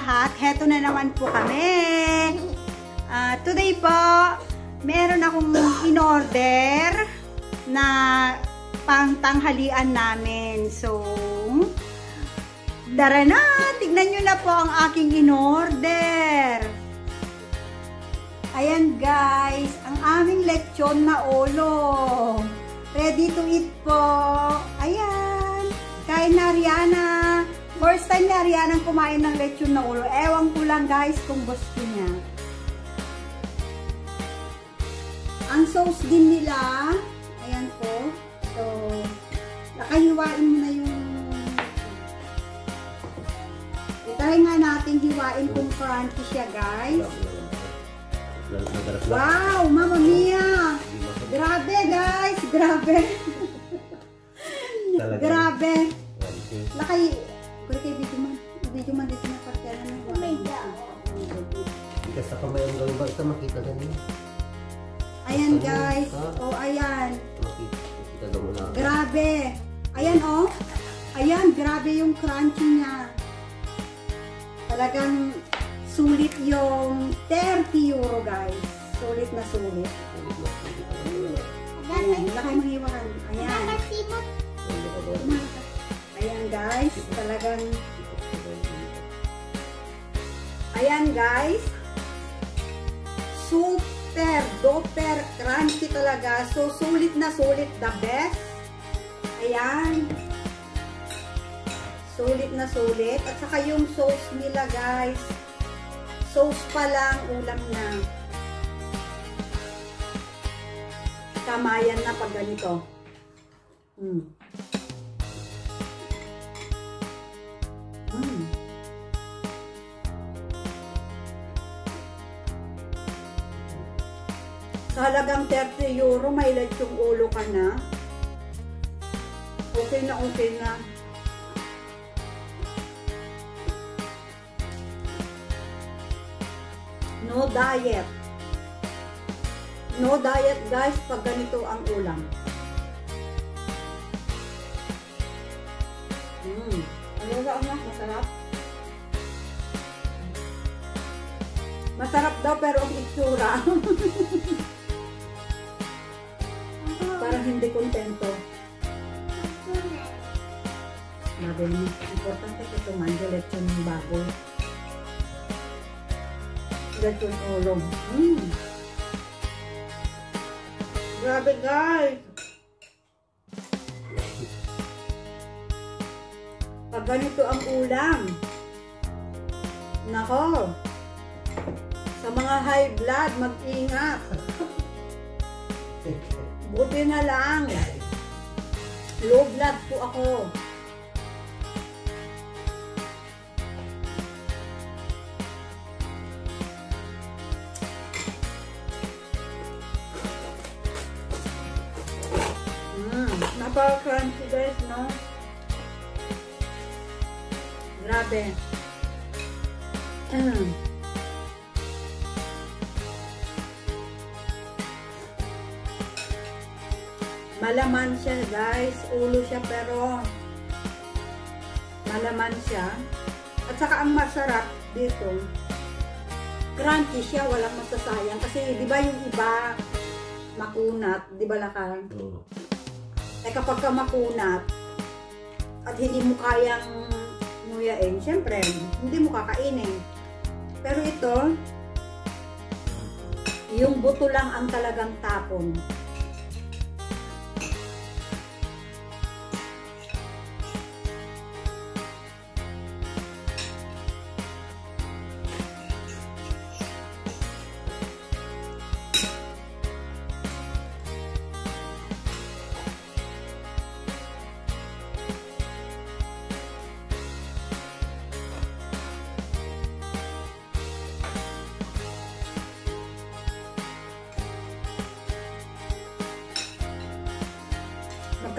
lahat. Heto na naman po kami. Uh, today po, meron akong in-order na pangtanghalian namin. So, dara na! Tignan nyo na po ang aking in-order. Ayan guys, ang aming lechon na olo. Ready to eat po. Ayan. Kain na Rihanna. First time na Rihanna kumain ng lechon na ulo. Ewan ko lang guys kung gusto niya. Ang sauce din nila, ayan po. So, nakahiwain mo na yung Itry nga natin hiwain kung crunchy siya guys. Wow, mama mia! Grabe guys, grabe. grabe. Lakay, kuri kay video man. Video man dito na partera na. God. Kasi sa kamay ang gawin ba ito makita ganun? Ayan guys. Oh, ayan. Makita daw mo na. Grabe. Ayan oh. Ayan, grabe yung crunchy niya. Talagang sulit yung 30 euro guys. Sulit na sulit. Ayan, lakay mo hiwakan. Ayan. Ayan guys, talagang Ayan guys. Super, doper, crunchy talaga. So, sulit na sulit. The best. Ayan. Sulit na sulit. At saka yung sauce nila guys. Sauce pa lang, ulam na. Kamayan na pag ganito. Mm. Sa halagang 30 euro, may lechong ulo ka na. Okay na okay na. No diet. No diet guys pag ganito ang ulam. Mm. Ano ba ang masarap? Masarap daw pero ang itsura. Parang hindi kontento. Sabi mo, importante ito man, lechon ng baboy. Lechon ulong. Mm. Grabe guys! Pag ganito ang ulam, nako, sa mga high blood, mag-ingat. Buti na lang. Low blood po ako. Mm, napaka-crunchy guys, no? Grabe. Mm. Malaman siya guys. Ulo siya pero malaman siya. At saka ang masarap dito, crunchy siya. Walang masasayang. Kasi di ba yung iba makunat, di ba lakang? Oo. Eh kapag ka makunat at hindi mo kayang nguyain, syempre, hindi mo kakainin. Pero ito, yung buto lang ang talagang tapon.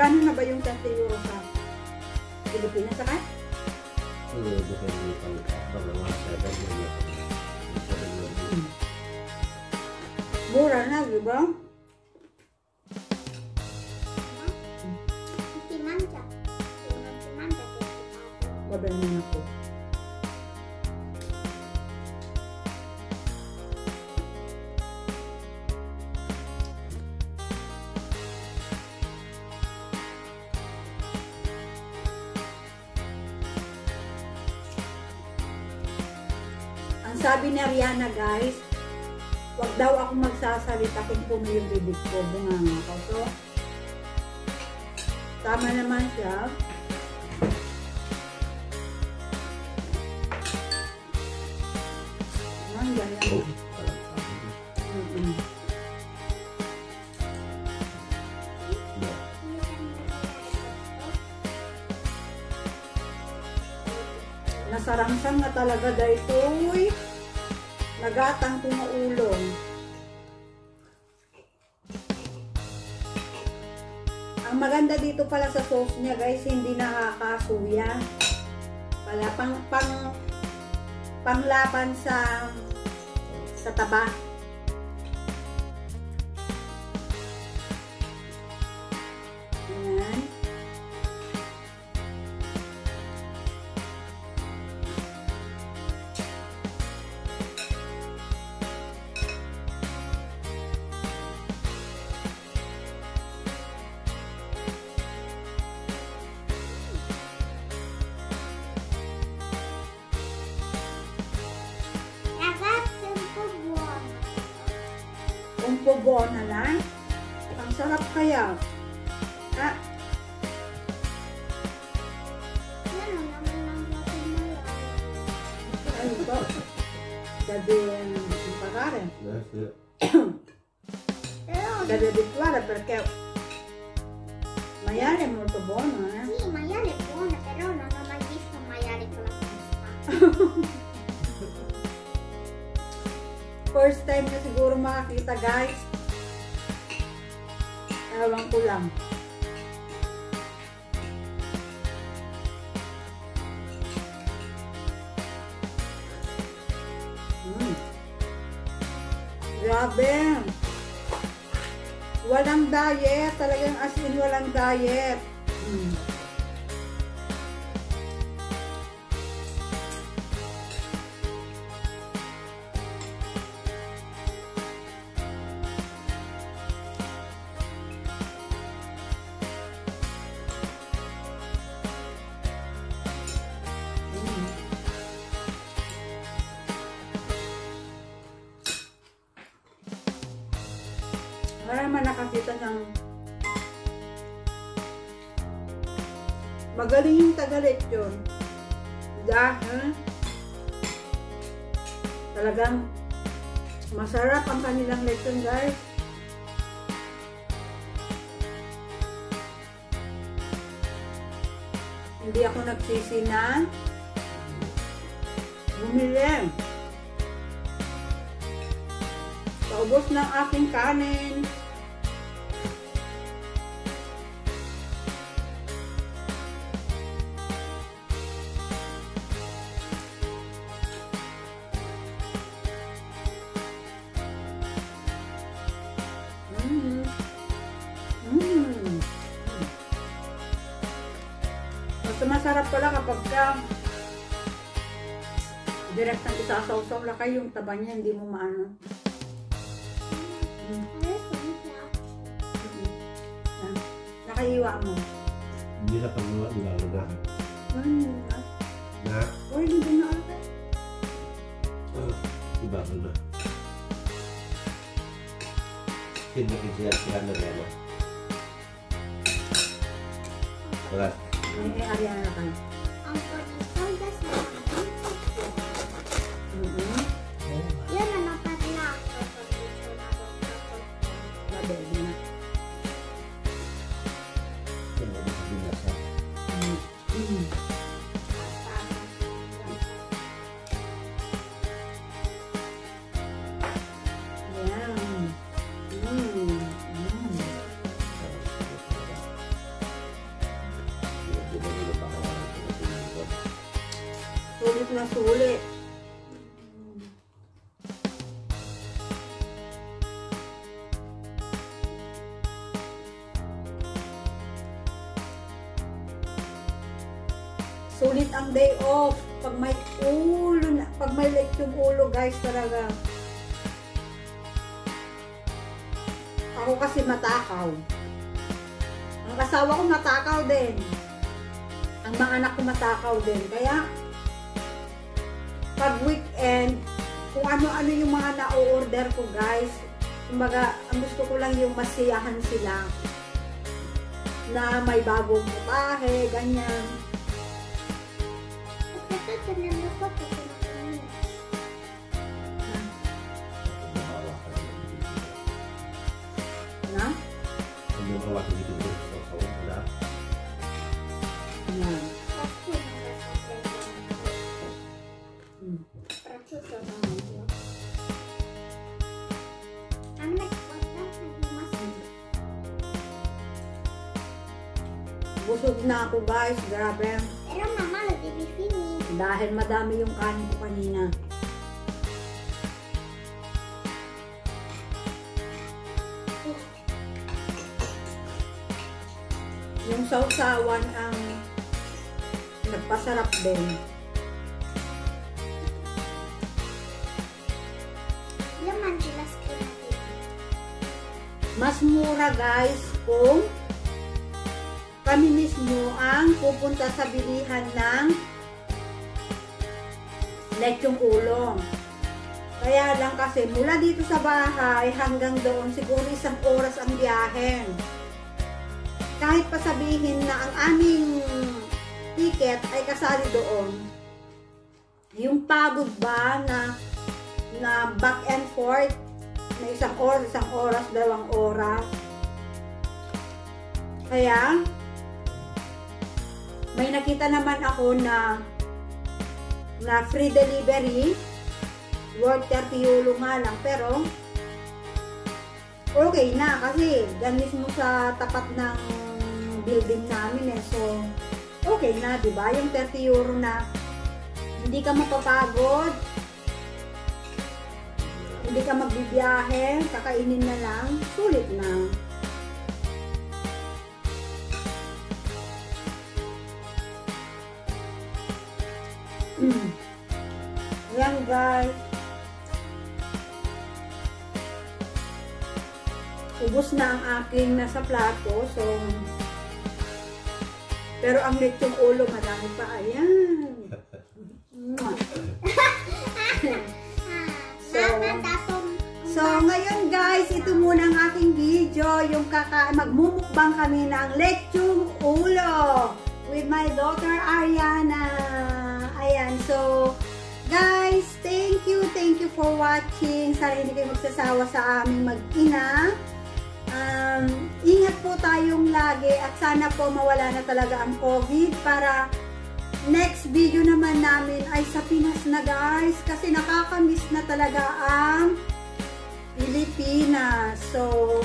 Magkano na ba yung 30 euro sa Pilipinas saka? Oo, depende pang baka mga seven na seven na Mura na, di ba? Si Manta. Si Manta. Babay na ako. Ariana guys, wag daw ako magsasalita kung puno yung bibig ko, bunganga ko. So, tama naman siya. Ayan, ganyan. Oh. Mm-mm. Yeah. Nasarangsang na talaga dahito. Uy, nagatang ko nga ulong. Ang maganda dito pala sa sauce niya guys, hindi nakakasuya. Pala pang pang panglaban sa sa taba. Pogo na lang. Ang sarap kaya. Ah, ano ba? Jadi, pagare. That's it. Jadi abituare perché maiale è molto buono, eh? Sì, maiale è buono, però non ho mai visto un maiale con la testa. First time na siguro makakita, guys. Ewan ko lang. Mm. Grabe. Walang diet. Talagang as in walang diet. Mm. Wala naman nakakita ng magaling yung tagalit yun. Dahil talagang masarap ang kanilang lechon guys. Hindi ako nagsisi na bumili. Paubos ng aking kanin. Masarap pala kapag ka direct ang isasawsaw lang kayo yung taba niya, hindi mo maano. Mm. Piace. Yan. Nakaiwa mo. Hindi na paggawa nilalo na. Mm. Na, Uy, hindi na ata. uh, iba ko na. Kinakisiyan siya na relo. Wala. Ay, ay, Ariana na kayo. Un po' di soldi na sulit. Sulit ang day off. Pag may ulo, na, pag may late yung ulo, guys, talaga. Ako kasi matakaw. Ang asawa ko matakaw din. Ang mga anak ko matakaw din. Kaya, pag weekend, kung ano-ano yung mga na-order ko guys. Kumbaga, ang gusto ko lang yung masiyahan sila na may bagong putahe, ganyan. Ito, tinanong ko, tinanong ko. Bawa na ako guys, grabe. Pero mama, nag-finish. Dahil madami yung kanin ko kanina. Yung sausawan ang nagpasarap din. Laman sila. Mas mura guys kung kami mismo ang pupunta sa bilihan ng lechong ulong. Kaya lang kasi mula dito sa bahay hanggang doon siguro isang oras ang biyahe. Kahit pa sabihin na ang aming ticket ay kasali doon. Yung pagod ba na na back and forth na isang oras, isang oras, dalawang oras. Kaya, may nakita naman ako na na free delivery. Worth 30 euro nga lang pero okay na kasi dyan mismo sa tapat ng building namin eh. So okay na di ba? Yung 30 euro na hindi ka mapapagod. Hindi ka magbibiyahe, kakainin na lang, sulit na. Guys. Ubus na ang aking nasa plato. So, pero ang lechong ulo, marami pa. Ayan. So, So, ngayon guys, ito muna ang aking video. Yung kaka magmumukbang kami ng lechong ulo with my daughter Ariana. Ayan, so guys, thank you, thank you for watching. Sana hindi kayo magsasawa sa aming mag-ina. Um, ingat po tayong lagi at sana po mawala na talaga ang COVID para next video naman namin ay sa Pinas na guys kasi nakakamiss na talaga ang Pilipinas. So,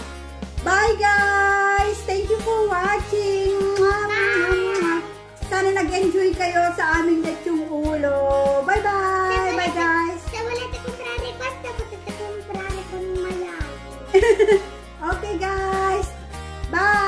bye guys! Thank you for watching! Mwah. Sana nag-enjoy kayo sa aming lechong ulo. guys. Bye.